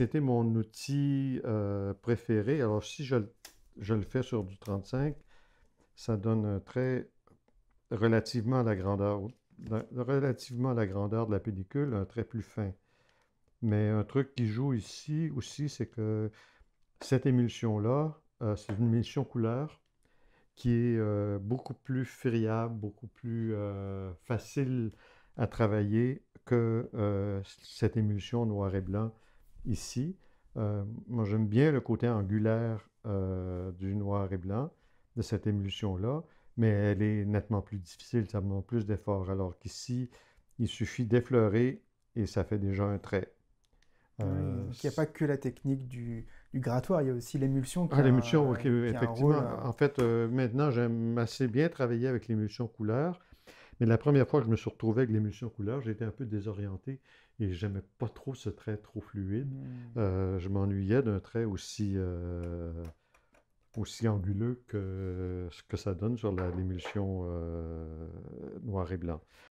c'était mon outil euh, préféré. Alors, si je, le fais sur du 35, ça donne un trait relativement à la grandeur, de la pellicule, un trait plus fin. Mais un truc qui joue ici aussi, c'est que cette émulsion-là, euh, c'est une émulsion couleur qui est euh, beaucoup plus friable, beaucoup plus facile à travailler que cette émulsion noir et blanc ici. moi, j'aime bien le côté angulaire du noir et blanc de cette émulsion-là, mais elle est nettement plus difficile, ça demande plus d'efforts, alors qu'ici, il suffit d'effleurer et ça fait déjà un trait. Euh, il n'y a pas que la technique du, grattoir, il y a aussi l'émulsion. Ah, l'émulsion, effectivement. Euh, en fait, euh, maintenant, j'aime assez bien travailler avec l'émulsion couleur. Mais la première fois que je me suis retrouvé avec l'émulsion couleur, j'étais un peu désorienté et j'aimais pas trop ce trait trop fluide. Hmm. je m'ennuyais d'un trait aussi, aussi anguleux que ce que ça donne sur l'émulsion noir et blanc.